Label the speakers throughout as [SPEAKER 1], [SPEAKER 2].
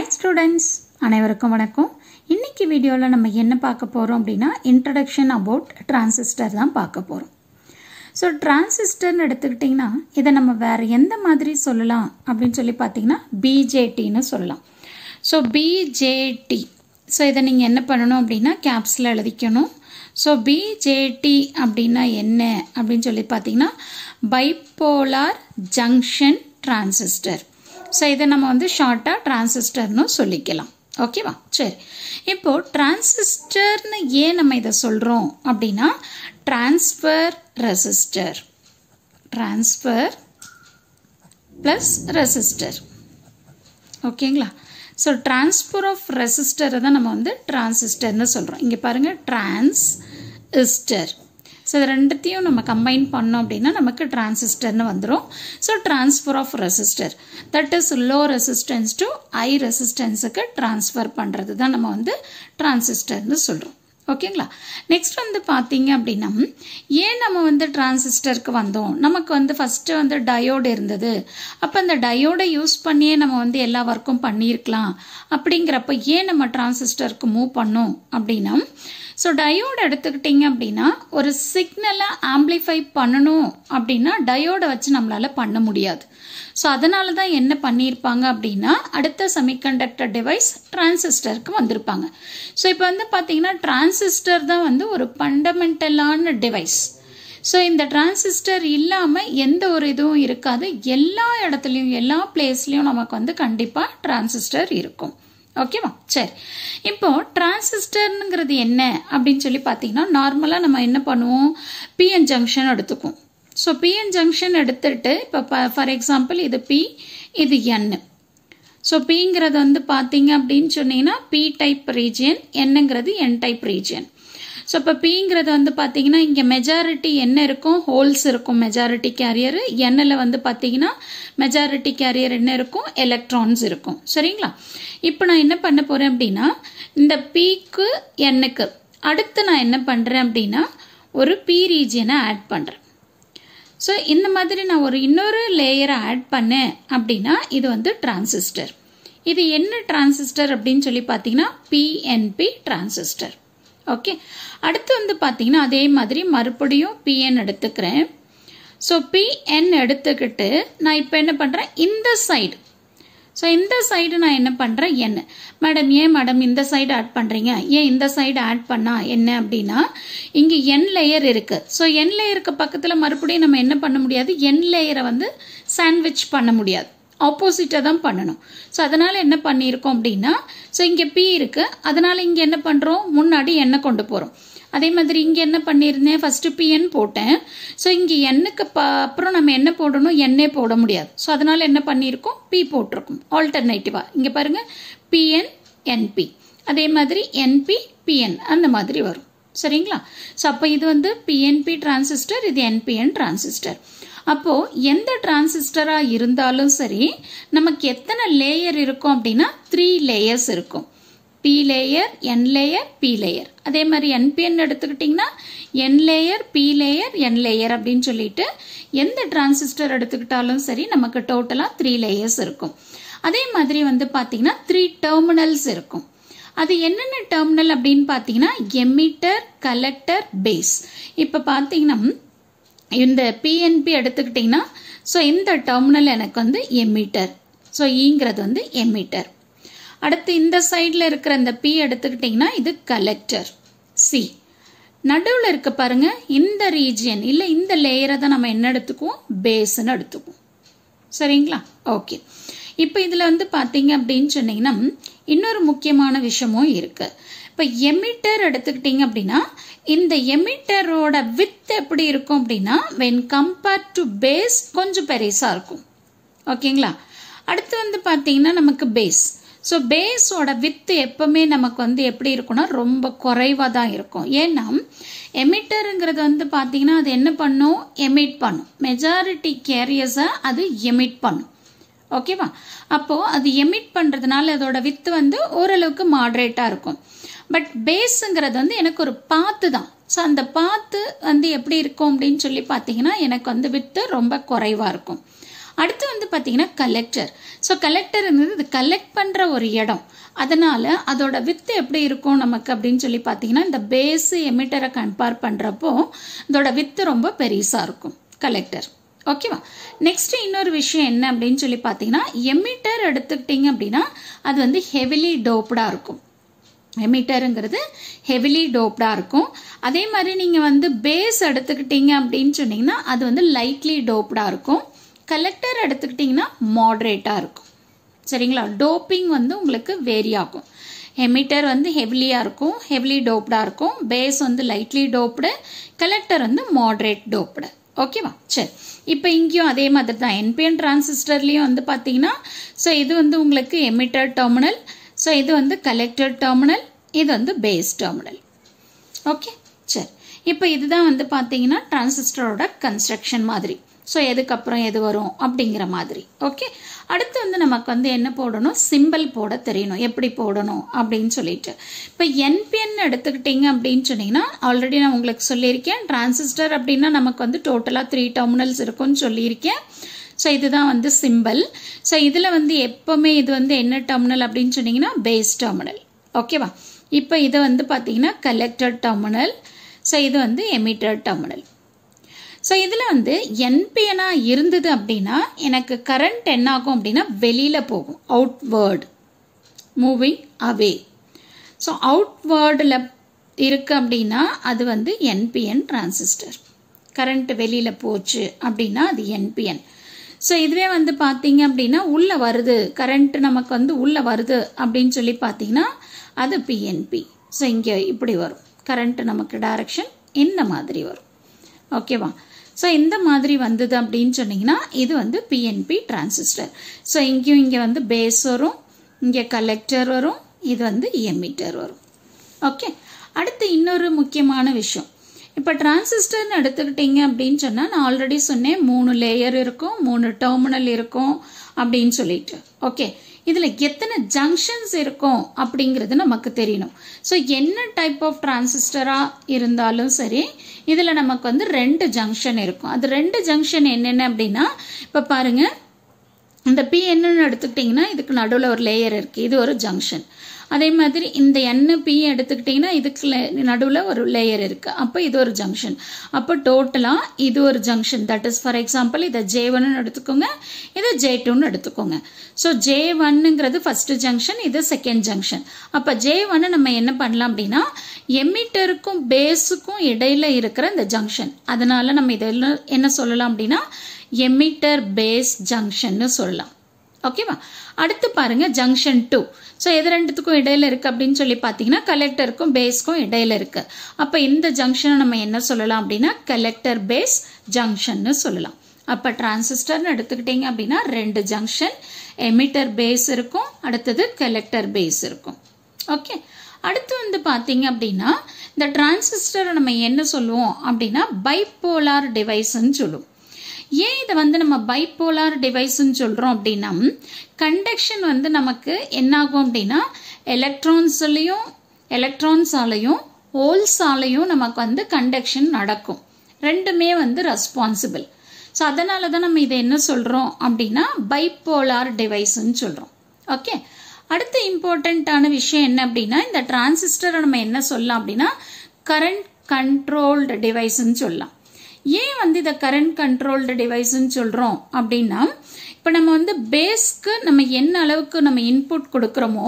[SPEAKER 1] Hi students அனைவருக்கும் வணக்கம். இன்னைக்கு வீடியோவில் நம்ம என்ன பார்க்க போகிறோம் அப்படின்னா இன்ட்ரடக்ஷன் அபவுட் டிரான்சிஸ்டர் தான் பார்க்க போகிறோம் ஸோ டிரான்சிஸ்டர்னு எடுத்துக்கிட்டிங்கன்னா இதை நம்ம வேறு எந்த மாதிரி சொல்லலாம் அப்படின்னு சொல்லி பார்த்தீங்கன்னா பிஜேடின்னு சொல்லலாம். ஸோ பிஜேடி ஸோ இதை நீங்கள் என்ன பண்ணணும் அப்படின்னா கேப்ஸில் எழுதிக்கணும். ஸோ பிஜேடி அப்படின்னா என்ன அப்படின்னு சொல்லி பார்த்தீங்கன்னா பைப்போலார் ஜங்ஷன் டிரான்சிஸ்டர் ஸோ இதை நம்ம வந்து ஷார்ட்டாக டிரான்சிஸ்டர்னு சொல்லிக்கலாம். ஓகேவா சரி. இப்போது டிரான்சிஸ்டர்னு ஏன் நம்ம இதை சொல்கிறோம் அப்படின்னா transfer resistor transfer plus resistor ஓகேங்களா ஸோ டிரான்ஸ்ஃபர் ஆஃப் ரெசிஸ்டரை தான் நம்ம வந்து டிரான்சிஸ்டர்னு சொல்கிறோம் இங்கே பாருங்கள் டிரான்ஸ்இஸ்டர் ஸோ இது ரெண்டுத்தையும் நம்ம கம்பைன் பண்ணோம் அப்படின்னா நமக்கு டிரான்சிஸ்டர்னு வந்துடும் so transfer of resistor that is low resistance to high ரெசிஸ்டன்ஸுக்கு transfer பண்ணுறது தான் நம்ம வந்து டிரான்சிஸ்டர்னு சொல்கிறோம் ஓகேங்களா? நெக்ஸ்ட் வந்து பார்த்தீங்க அப்படின்னா ஏன் நம்ம வந்து டிரான்சிஸ்டருக்கு வந்தோம்? நமக்கு வந்து ஃபஸ்ட்டு வந்து டயோடு இருந்தது. அப்போ அந்த டயோடை யூஸ் பண்ணியே நம்ம வந்து எல்லா ஒர்க்கும் பண்ணியிருக்கலாம். அப்படிங்கிறப்ப ஏன் நம்ம டிரான்சிஸ்டருக்கு மூவ் பண்ணோம் அப்படின்னா ஸோ டயோடு எடுத்துக்கிட்டிங்க அப்படின்னா ஒரு சிக்னலை ஆம்பிளிஃபை பண்ணணும் அப்படின்னா டயோடை வச்சு நம்மளால் பண்ண முடியாது. ஸோ அதனால தான் என்ன பண்ணியிருப்பாங்க அப்படின்னா அடுத்த செமிகண்டக்டர் டிவைஸ் டிரான்சிஸ்டருக்கு வந்திருப்பாங்க. ஸோ இப்போ வந்து பார்த்தீங்கன்னா டிரான்சிஸ்டர் தான் வந்து ஒரு ஃபண்டமெண்டலான டிவைஸ் ஸோ இந்த டிரான்சிஸ்டர் இல்லாமல் எந்த ஒரு இதுவும் இருக்காது. எல்லா இடத்துலையும் எல்லா பிளேஸ்லையும் நமக்கு வந்து கண்டிப்பாக டிரான்சிஸ்டர் இருக்கும். ஓகேவா சரி. இப்போ டிரான்சிஸ்டர்னுங்கிறது என்ன அப்படின்னு சொல்லி பார்த்தீங்கன்னா நார்மலாக நம்ம என்ன பண்ணுவோம்? பிஎன் ஜங்ஷன் எடுத்துக்குவோம். ஸோ பிஎன் ஜங்ஷன் எடுத்துட்டு இப்போ ஃபார் எக்ஸாம்பிள் இது பி இது என் ஸோ பிங்கிறது வந்து பார்த்தீங்க அப்படின்னு சொன்னீங்கன்னா பி டைப் ரீஜியன் என்னங்கிறது என் டைப் ரீஜியன் ஸோ இப்போ பிங்கிறது வந்து பார்த்தீங்கன்னா இங்கே மெஜாரிட்டி என்ன இருக்கும் ஹோல்ஸ் இருக்கும் மெஜாரிட்டி கேரியர் எண்ணில் வந்து பார்த்தீங்கன்னா மெஜாரிட்டி கேரியர் என்ன இருக்கும்? எலக்ட்ரான்ஸ் இருக்கும். சரிங்களா? இப்போ நான் என்ன பண்ண போகிறேன் அப்படின்னா இந்த பிக்கு எண்ணுக்கு அடுத்து நான் என்ன பண்ணுறேன் அப்படின்னா ஒரு பி ரீஜியனை ஆட் பண்ணுறேன் ஸோ இந்த மாதிரி நான் ஒரு இன்னொரு லேயரை ஆட் பண்ணேன் அப்படின்னா இது வந்து டிரான்சிஸ்டர் இது என்ன டிரான்சிஸ்டர் அப்படின்னு சொல்லி பார்த்தீங்கன்னா பிஎன்பி டிரான்சிஸ்டர் ஓகே அடுத்து வந்து பார்த்தீங்கன்னா அதே மாதிரி மறுபடியும் பிஎன் எடுத்துக்கிறேன். ஸோ பிஎன் எடுத்துக்கிட்டு நான் இப்போ என்ன பண்ணுறேன் இந்த சைடு ஸோ இந்த சைடு நான் என்ன பண்ணுறேன் என் மேடம் ஏன் மேடம் இந்த சைடு ஆட் பண்ணுறீங்க ஏன் இந்த சைடு ஆட் பண்ணால் என்ன அப்படின்னா இங்கே என் லேயர் இருக்குது ஸோ என் லேயருக்கு பக்கத்தில் மறுபடியும் நம்ம என்ன பண்ண முடியாது? என் லேயரை வந்து சாண்ட்விச் பண்ண முடியாது. ஆப்போசிட்டாக தான் பண்ணணும். ஸோ அதனால் என்ன பண்ணியிருக்கோம் அப்படின்னா ஸோ இங்கே பி இருக்குது அதனால் இங்கே என்ன பண்ணுறோம் முன்னாடி எண்ணெய் கொண்டு போகிறோம் அதே மாதிரி இங்கே என்ன பண்ணியிருந்தேன்? ஃபஸ்ட்டு பிஎன் போட்டேன். ஸோ இங்கே எண்ணுக்கு ப அப்புறம் நம்ம என்ன போடணும்? எண்ணே போட முடியாது. ஸோ அதனால் என்ன பண்ணியிருக்கோம்? பி போட்டிருக்கோம். ஆல்டர்னேட்டிவாக இங்கே பாருங்கள் பிஎன் என்பி அதே மாதிரி என்பி பிஎன் அந்த மாதிரி வரும். சரிங்களா? ஸோ அப்போ இது வந்து பிஎன்பி டிரான்சிஸ்டர் இது என்பிஎன் டிரான்சிஸ்டர் அப்போது எந்த டிரான்சிஸ்டராக இருந்தாலும் சரி நமக்கு எத்தனை லேயர் இருக்கும் அப்படின்னா த்ரீ லேயர்ஸ் இருக்கும். P layer N layer P layer அதே மாதிரி என்பிஎன் எடுத்துக்கிட்டிங்கன்னா N layer P layer N layer அப்படின்னு சொல்லிட்டு எந்த டிரான்சிஸ்டர் எடுத்துக்கிட்டாலும் சரி நமக்கு டோட்டலாக த்ரீ லேயர்ஸ் இருக்கும். அதே மாதிரி வந்து பார்த்தீங்கன்னா த்ரீ டெர்மினல்ஸ் இருக்கும். அது என்னென்ன டெர்மினல் அப்படின்னு பார்த்தீங்கன்னா எமிட்டர் கலெக்டர் பேஸ் இப்போ பார்த்தீங்கன்னா இந்த பிஎன்பி எடுத்துக்கிட்டிங்கன்னா ஸோ இந்த டெர்மினல் எனக்கு வந்து எமிட்டர் ஸோ ஈங்கிறது e வந்து எமிட்டர் அடுத்து இந்த சைடில் இருக்கிற இந்த பி எடுத்துக்கிட்டிங்கன்னா இது கலெக்டர் சி நடுவில் இருக்க பாருங்க இந்த ரீஜியன் இல்லை இந்த லேயரை தான் நம்ம என்ன எடுத்துக்குவோம்? பேஸ்ன்னு எடுத்துக்குவோம். சரிங்களா? ஓகே இப்போ இதில் வந்து பார்த்தீங்க அப்படின்னு சொன்னீங்கன்னா இன்னொரு முக்கியமான விஷயமும் இருக்கு. இப்போ எமிட்டர் எடுத்துக்கிட்டிங்க அப்படின்னா இந்த எமிட்டரோட வித் எப்படி இருக்கும் அப்படின்னா வென் கம்பேர்ட் டு பேஸ் கொஞ்சம் பெருசாக இருக்கும். ஓகேங்களா அடுத்து வந்து பார்த்தீங்கன்னா நமக்கு பேஸ் ஸோ பேஸோட வித்து எப்பவுமே நமக்கு வந்து எப்படி இருக்கும்னா ரொம்ப குறைவாக தான் இருக்கும். ஏன்னா எமிட்டருங்கிறது வந்து பார்த்தீங்கன்னா அது என்ன பண்ணும்? எமிட் பண்ணும். மெஜாரிட்டி கேரியர்ஸை அது எமிட் பண்ணும். ஓகேவா அப்போது அது எமிட் பண்ணுறதுனால அதோட வித்து வந்து ஓரளவுக்கு மாட்ரேட்டாக இருக்கும். பட் பேஸுங்கிறது வந்து எனக்கு ஒரு பாத்து தான். ஸோ அந்த பாத்து வந்து எப்படி இருக்கும் அப்படின்னு சொல்லி பார்த்தீங்கன்னா எனக்கு வந்து வித்து ரொம்ப குறைவாக இருக்கும். அடுத்து வந்து பார்த்தீங்கன்னா கலெக்டர் ஸோ கலெக்டர் இது கலெக்ட் பண்ணுற ஒரு இடம். அதனால் அதோட வித்து எப்படி இருக்கும் நமக்கு அப்படின்னு சொல்லி பார்த்தீங்கன்னா இந்த பேஸு எமிட்டரை கம்பேர் பண்ணுறப்போ இதோட வித்து ரொம்ப பெருசாக இருக்கும் கலெக்டர் ஓகேவா நெக்ஸ்ட் இன்னொரு விஷயம் என்ன அப்படின்னு சொல்லி பார்த்தீங்கன்னா எமிட்டர் எடுத்துக்கிட்டீங்க அப்படின்னா அது வந்து ஹெவிலி டோப்டாக இருக்கும். எமிட்டருங்கிறது ஹெவிலி டோப்டாக இருக்கும். அதே மாதிரி நீங்கள் வந்து பேஸ் எடுத்துக்கிட்டீங்க அப்படின்னு சொன்னீங்கன்னா அது வந்து லைட்லி டோப்டாக இருக்கும். கலெக்டர் எடுத்துக்கிட்டிங்கன்னா மாட்ரேட்டாக இருக்கும். சரிங்களா? டோப்பிங் வந்து உங்களுக்கு வேரி ஆகும். எமிட்டர் வந்து ஹெவிலியாக இருக்கும் ஹெவிலி டோப்டாக இருக்கும். பேஸ் வந்து லைட்லி டோப்டு கலெக்டர் வந்து மாட்ரேட் டோப்டு ஓகேவா சரி. இப்போ இங்கேயும் அதே மாதிரி தான். என்பிஎன் டிரான்சிஸ்டர்லேயும் வந்து பார்த்தீங்கன்னா ஸோ இது வந்து உங்களுக்கு எமிட்டர் டெர்மினல் ஸோ இது வந்து கலெக்டர் டெர்மினல் இது வந்து பேஸ் டெர்மினல் ஓகே சரி. இப்போ இதுதான் வந்து பார்த்தீங்கன்னா டிரான்சிஸ்டரோட கன்ஸ்ட்ரக்ஷன் மாதிரி. ஸோ எதுக்கப்புறம் எது வரும் அப்படிங்கிற மாதிரி. ஓகே அடுத்து வந்து நமக்கு வந்து என்ன போடணும்? சிம்பிள் போட தெரியணும். எப்படி போடணும் அப்படின்னு சொல்லிட்டு. இப்போ என்பிஎன் எடுத்துக்கிட்டீங்க அப்படின்னு சொன்னீங்கன்னா ஆல்ரெடி நான் உங்களுக்கு சொல்லியிருக்கேன். டிரான்சிஸ்டர் அப்படின்னா நமக்கு வந்து டோட்டலாக த்ரீ டெர்மினல்ஸ் இருக்கும்னு சொல்லியிருக்கேன். ஸோ இதுதான் வந்து சிம்பிள் ஸோ இதில் வந்து எப்போவுமே இது வந்து என்ன டெர்மினல் அப்படின்னு சொன்னீங்கன்னா பேஸ் டெர்மினல் ஓகேவா இப்போ இது வந்து பார்த்தீங்கன்னா கலெக்டர் டெர்மினல் ஸோ இது வந்து எமிட்டர் டெர்மினல் ஸோ இதில் வந்து என்பிஎனாக இருந்தது அப்படின்னா எனக்கு கரண்ட் என்ன ஆகும் அப்படின்னா வெளியில் போகும். அவுட்வேர்டு மூவிங் அவே ஸோ அவுட்வேர்டில் இருக்குது அப்படின்னா அது வந்து என்பிஎன் டிரான்சிஸ்டர் கரண்ட் வெளியில் போச்சு அப்படின்னா அது என்பிஎன் ஸோ இதுவே வந்து பார்த்தீங்க அப்படின்னா உள்ளே வருது. கரண்ட் நமக்கு வந்து உள்ளே வருது அப்படின்னு சொல்லி பார்த்தீங்கன்னா அது பிஎன்பி ஸோ இங்கே இப்படி வரும். கரண்ட் நமக்கு டைரக்ஷன் இந்த மாதிரி வரும். ஓகேவா ஸோ இந்த மாதிரி வந்தது அப்படின்னு சொன்னீங்கன்னா இது வந்து பிஎன்பி டிரான்சிஸ்டர் ஸோ இங்கேயும் இங்கே வந்து பேஸ் வரும் இங்கே கலெக்டர் வரும் இது வந்து எமிட்டர் வரும். ஓகே அடுத்து இன்னொரு முக்கியமான விஷயம். இப்போ டிரான்சிஸ்டர்னு எடுத்துக்கிட்டீங்க அப்படின்னு சொன்னால் நான் ஆல்ரெடி சொன்னேன் மூணு லேயர் இருக்கும் மூணு டெர்மினல் இருக்கும் அப்படின்னு சொல்லிட்டு. ஓகே இதில் எத்தனை ஜங்ஷன்ஸ் இருக்கும் அப்படிங்கிறது நமக்கு தெரியணும். ஸோ என்ன டைப் ஆஃப் டிரான்சிஸ்டராக இருந்தாலும் சரி இதில் நமக்கு வந்து ரெண்டு ஜங்ஷன் இருக்கும். அது ரெண்டு ஜங்ஷன் என்னென்ன அப்படின்னா இப்போ பாருங்கள் இந்த பி எடுத்துக்கிட்டிங்கன்னா இதுக்கு நடுவில் ஒரு லேயர் இருக்குது இது ஒரு ஜங்ஷன் அதே மாதிரி இந்த எண்ணு பி எடுத்துக்கிட்டிங்கன்னா இதுக்கு நடுவில் ஒரு லேயர் இருக்குது அப்போ இது ஒரு ஜங்ஷன் அப்போ டோட்டலாக இது ஒரு junction that is for example இதை ஜே ஒன்னு எடுத்துக்கோங்க இதை ஜே டூன்னு எடுத்துக்கோங்க. ஸோ ஜே ஒன்னுங்கிறது ஃபர்ஸ்ட் ஜங்ஷன் இது செகண்ட் ஜங்ஷன் அப்போ ஜே ஒன்னு நம்ம என்ன பண்ணலாம் அப்படின்னா எமிட்டருக்கும் பேஸுக்கும் இடையில இருக்கிற இந்த ஜங்ஷன் அதனால நம்ம இதெல்லாம் என்ன சொல்லலாம் அப்படின்னா எமிட்டர் பேஸ் ஜங்ஷன்னு சொல்லலாம். ஓகேவா அடுத்து பாருங்க ஜங்ஷன் டூ ஸோ எது ரெண்டுத்துக்கும் இடையில இருக்கு அப்படின்னு சொல்லி பார்த்தீங்கன்னா கலெக்டருக்கும் பேஸ்க்கும் இடையில இருக்கு. அப்போ இந்த ஜங்ஷனை நம்ம என்ன சொல்லலாம் அப்படின்னா கலெக்டர் பேஸ் ஜங்ஷன்னு சொல்லலாம். அப்போ டிரான்சிஸ்டர்னு எடுத்துக்கிட்டீங்க அப்படின்னா ரெண்டு ஜங்ஷன் எமிட்டர் பேஸ் இருக்கும் அடுத்தது கலெக்டர் பேஸ் இருக்கும். ஓகே அடுத்து வந்து பார்த்தீங்க அப்படின்னா இந்த டிரான்சிஸ்டரை நம்ம என்ன சொல்லுவோம் அப்படின்னா பைப்போலார் டிவைஸ்ன்னு சொல்லுவோம். ஏன் இதை வந்து நம்ம பைப்போலார் டிவைஸ்ன்னு சொல்கிறோம் அப்படின்னா கண்டக்ஷன் வந்து நமக்கு என்னாகும் அப்படின்னா எலக்ட்ரான்ஸ்லையும் எலக்ட்ரான்ஸாலையும் ஹோல்ஸாலையும் நமக்கு வந்து கண்டக்ஷன் நடக்கும். ரெண்டுமே வந்து ரெஸ்பான்சிபிள் ஸோ அதனால தான் நம்ம இதை என்ன சொல்கிறோம் அப்படின்னா பைப்போலார் டிவைஸ்ன்னு சொல்கிறோம் ஓகே அடுத்த இம்பார்ட்டண்ட்டான விஷயம் என்ன அப்படின்னா இந்த டிரான்சிஸ்டரை நம்ம என்ன சொல்லலாம் அப்படின்னா கரண்ட் கண்ட்ரோல்டு டிவைஸ்ன்னு சொல்லலாம். ஏன் வந்து இதை கரண்ட் கண்ட்ரோல்டு டிவைஸ்ன்னு சொல்கிறோம் அப்படின்னா இப்போ நம்ம வந்து பேஸ்க்கு நம்ம என்ன அளவுக்கு நம்ம இன்புட் கொடுக்குறோமோ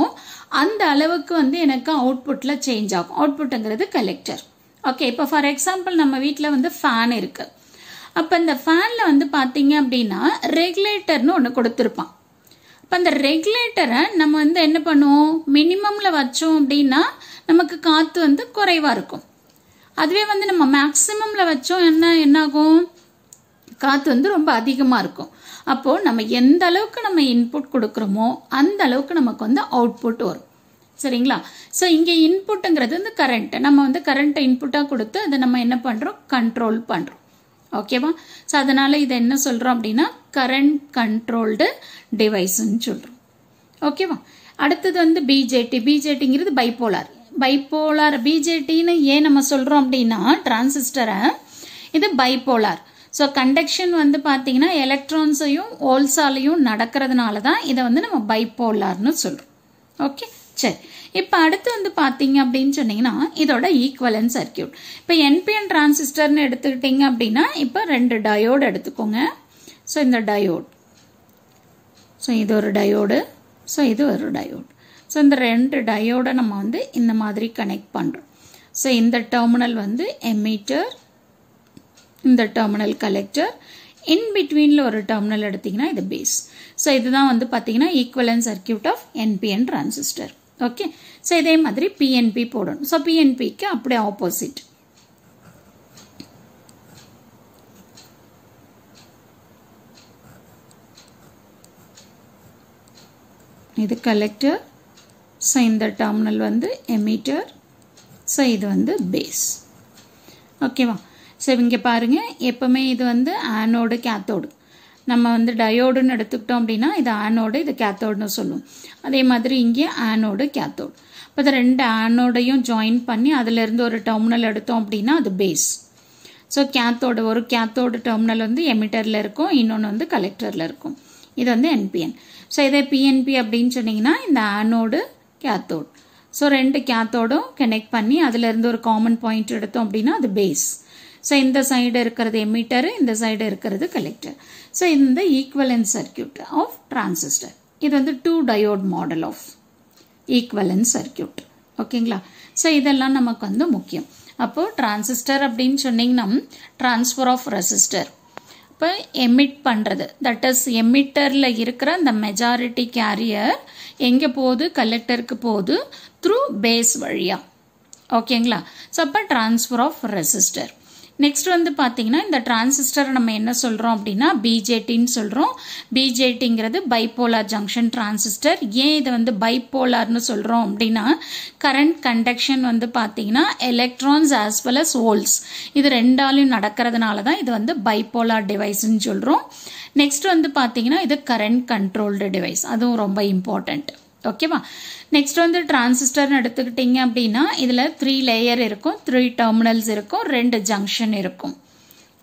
[SPEAKER 1] அந்த அளவுக்கு வந்து எனக்கு அவுட்புட்டில் சேஞ்ச் ஆகும். அவுட்புட்டுங்கிறது கலெக்டர் ஓகே இப்போ ஃபார் எக்ஸாம்பிள் நம்ம வீட்டில் வந்து ஃபேன் இருக்குது அப்போ இந்த ஃபேனில் வந்து பார்த்தீங்க அப்படின்னா ரெகுலேட்டர்னு ஒன்று கொடுத்துருப்பான். இப்போ அந்த ரெகுலேட்டரை நம்ம வந்து என்ன பண்ணுவோம்? மினிமமில் வச்சோம் அப்படின்னா நமக்கு காற்று வந்து குறைவாக இருக்கும். அதுவே வந்து நம்ம மேக்சிமம்ல வச்சோம் என்ன என்னாகும்? காற்று வந்து ரொம்ப அதிகமாக இருக்கும். அப்போது நம்ம எந்த அளவுக்கு நம்ம இன்புட் கொடுக்குறோமோ அந்த அளவுக்கு நமக்கு வந்து அவுட்புட் வரும். சரிங்களா? ஸோ இங்கே இன்புட்டுங்கிறது வந்து கரண்ட் நம்ம வந்து கரண்ட்டை இன்புட்டாக கொடுத்து அதை நம்ம என்ன பண்ணுறோம் கண்ட்ரோல் பண்ணுறோம் ஓகேவா ஸோ அதனால் இதை என்ன சொல்கிறோம் அப்படின்னா கரண்ட் கண்ட்ரோல்டு டிவைஸ்ன்னு சொல்கிறோம் ஓகேவா அடுத்தது வந்து பிஜேடி பிஜேடிங்கிறது பைப்போலார் பைப்போலார் பிஜேடின்னு ஏன் நம்ம சொல்கிறோம் அப்படின்னா டிரான்சிஸ்டரை இது பைப்போலார் ஸோ கண்டக்ஷன் வந்து பார்த்தீங்கன்னா எலக்ட்ரான்ஸையும் ஓல்ஸாலையும் நடக்கிறதுனால தான் இதை வந்து நம்ம பைப்போலார்னு சொல்கிறோம் ஓகே சரி. இப்போ அடுத்து வந்து பார்த்தீங்க அப்படின்னு சொன்னீங்கன்னா இதோட ஈக்குவலன் சர்க்கியூட் இப்போ என்பிஎன் டிரான்சிஸ்டர்னு எடுத்துக்கிட்டீங்க அப்படின்னா இப்போ ரெண்டு டயோடு எடுத்துக்கோங்க. ஸோ இந்த டயோடு ஸோ இது ஒரு டயோடு ஸோ இது ஒரு டயோடு ஸோ இந்த ரெண்டு டயோடை நம்ம வந்து இந்த மாதிரி கனெக்ட் பண்ணுறோம் ஸோ இந்த டெர்மினல் வந்து எமீட்டர் இந்த டெர்மினல் கலெக்டர் இன் பிட்வீனில் ஒரு டெர்மினல் எடுத்திங்கன்னா இது பேஸ் ஸோ இதுதான் வந்து பார்த்தீங்கன்னா equivalent circuit of NPN transistor okay so இதே மாதிரி பிஎன்பி போடணும். ஸோ பிஎன்பிக்கு அப்படியே ஆப்போசிட் இது கலெக்டர் ஸோ இந்த டெர்மினல் வந்து எமிட்டர் ஸோ இது வந்து பேஸ் ஓகேவா ஸோ இங்கே பாருங்கள் எப்போவுமே இது வந்து ஆனோடு கேத்தோடு நம்ம வந்து டயோடுன்னு எடுத்துக்கிட்டோம் அப்படின்னா இது ஆனோடு இது கேத்தோடுன்னு சொல்லுவோம். அதே மாதிரி இங்கே ஆனோடு கேத்தோடு இப்போ இந்த ரெண்டு ஆனோடையும் ஜாயின் பண்ணி அதிலிருந்து ஒரு டெர்மினல் எடுத்தோம் அப்படின்னா அது பேஸ் ஸோ கேத்தோடு ஒரு கேத்தோடு டெர்மினல் வந்து எமிட்டரில் இருக்கும். இன்னொன்று வந்து கலெக்டரில் இருக்கும். இது வந்து என்பிஎன் ஸோ இதே பிஎன்பி அப்படின்னு சொன்னிங்கன்னா இந்த ஆனோடு கேத்தோட் ஸோ ரெண்டு கேத்தோடும் கனெக்ட் பண்ணி அதிலிருந்து ஒரு காமன் பாயிண்ட் எடுத்தோம் அப்படின்னா அது பேஸ் ஸோ இந்த சைடு இருக்கிறது எமிட்டரு இந்த சைடு இருக்கிறது கலெக்டர் ஸோ இந்த ஈக்குவலன்ஸ் சர்க்கியூட் ஆஃப் டிரான்சிஸ்டர் இது வந்து two diode model of equivalence circuit ஓகேங்களா? ஸோ இதெல்லாம் நமக்கு வந்து முக்கியம். அப்போது டிரான்சிஸ்டர் அப்படின்னு சொன்னீங்கன்னா டிரான்ஸ்ஃபர் ஆஃப் ரெசிஸ்டர் இப்போ எமிட் பண்ணுறது தட் இஸ் எமிட்டரில் இருக்கிற அந்த மெஜாரிட்டி கேரியர் எங்கே போகுது? கலெக்டருக்கு போகுது. த்ரூ பேஸ் வழியாக ஓகேங்களா ஸோ அப்போ ட்ரான்ஸ்ஃபர் ஆஃப் ரெசிஸ்டர் நெக்ஸ்ட் வந்து பார்த்தீங்கன்னா இந்த டிரான்சிஸ்டரை நம்ம என்ன சொல்கிறோம் அப்படின்னா பிஜேடின்னு சொல்கிறோம் பிஜேடிங்கிறது பைப்போலார் ஜங்ஷன் டிரான்சிஸ்டர் ஏன் இதை வந்து பைப்போலார்னு சொல்கிறோம் அப்படின்னா கரண்ட் கண்டக்ஷன் வந்து பார்த்தீங்கன்னா electrons as well as holes இது ரெண்டாலையும் நடக்கிறதுனால தான் இது வந்து பைப்போலார் டிவைஸ்ன்னு சொல்கிறோம் நெக்ஸ்ட் வந்து பார்த்தீங்கன்னா இது கரண்ட் கண்ட்ரோல்டு டிவைஸ் அதுவும் ரொம்ப இம்பார்ட்டண்ட் ஓகேவா நெக்ஸ்ட் வந்து டிரான்சிஸ்டர்னு எடுத்துக்கிட்டிங்க அப்படின்னா இதில் த்ரீ லேயர் இருக்கும் த்ரீ டெர்மினல்ஸ் இருக்கும் ரெண்டு ஜங்ஷன் இருக்கும்.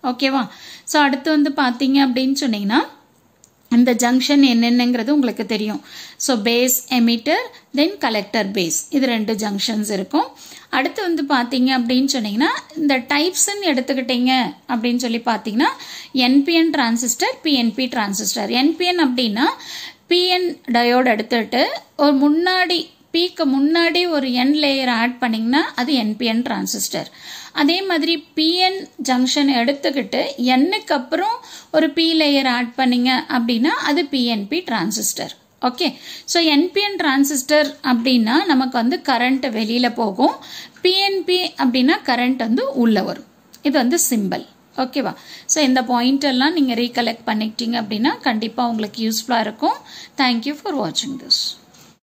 [SPEAKER 1] ஓகேவா ஸோ அடுத்து வந்து பார்த்தீங்க அப்படின்னு சொன்னீங்கன்னா இந்த ஜங்ஷன் என்னென்னங்கிறது உங்களுக்கு தெரியும். So base emitter then collector base இது ரெண்டு ஜங்ஷன்ஸ் இருக்கும். அடுத்து வந்து பார்த்தீங்க அப்படின்னு சொன்னீங்கன்னா இந்த டைப்ஸ்ன்னு எடுத்துக்கிட்டீங்க அப்படின்னு சொல்லி பார்த்தீங்கன்னா NPN transistor PNP transistor NPN அப்படின்னா பிஎன் டயோடு எடுத்துட்டு ஒரு முன்னாடி பிக்கு முன்னாடி ஒரு என் லேயர் ஆட் பண்ணிங்கன்னா அது என்பிஎன் டிரான்சிஸ்டர் அதே மாதிரி பிஎன் ஜங்ஷன் எடுத்துக்கிட்டு என்னுக்கு அப்புறம் ஒரு பி லேயர் ஆட் பண்ணிங்க அப்படின்னா அது PNP transistor okay so NPN transistor அப்படின்னா நமக்கு வந்து கரண்ட் வெளியில் போகும். பிஎன்பி அப்படின்னா கரண்ட் வந்து உள்ளே வரும். இது வந்து சிம்பிள் ஓகேவா ஸோ இந்த பாயிண்டெல்லாம் நீங்கள் ரீகலெக்ட் பண்ணிக்கிட்டீங்க அப்படின்னா கண்டிப்பாக உங்களுக்கு யூஸ்ஃபுல்லாக இருக்கும். தேங்க்யூ ஃபார் வாட்சிங் திஸ்